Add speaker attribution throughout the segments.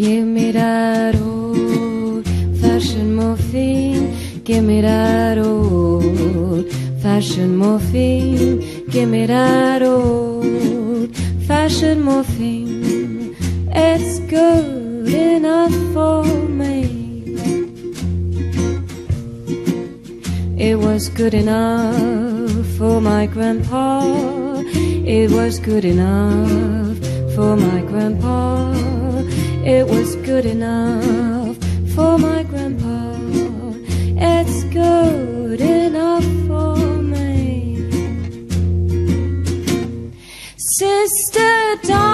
Speaker 1: Give me that old fashioned morphine. Give me that old fashioned morphine. Give me that old fashioned morphine. It's good enough for me. It was good enough for my grandpa. It was good enough for my grandpa. It was good enough for my grandpa. It's good enough for me. Sister, don't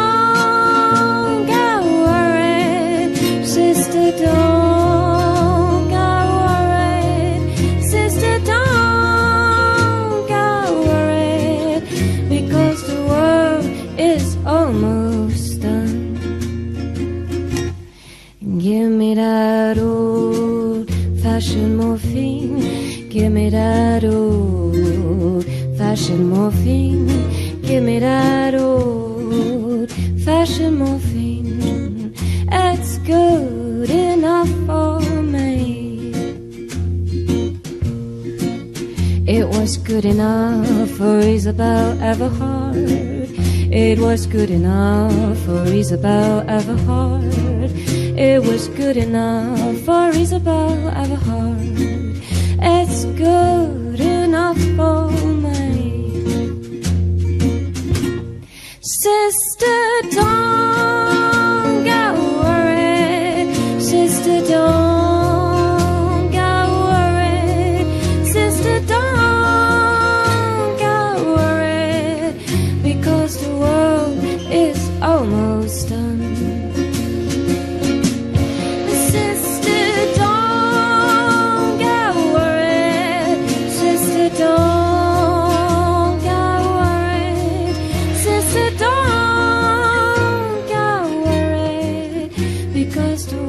Speaker 1: old fashioned morphine. Give me that oh. old fashioned morphine. Give me that oh. old fashioned morphine. It's good enough for me. It was good enough for Isabelle Eberhardt. It was good enough for Isabelle Eberhardt. It was good enough for Isabelle Eberhardt. It's good skies to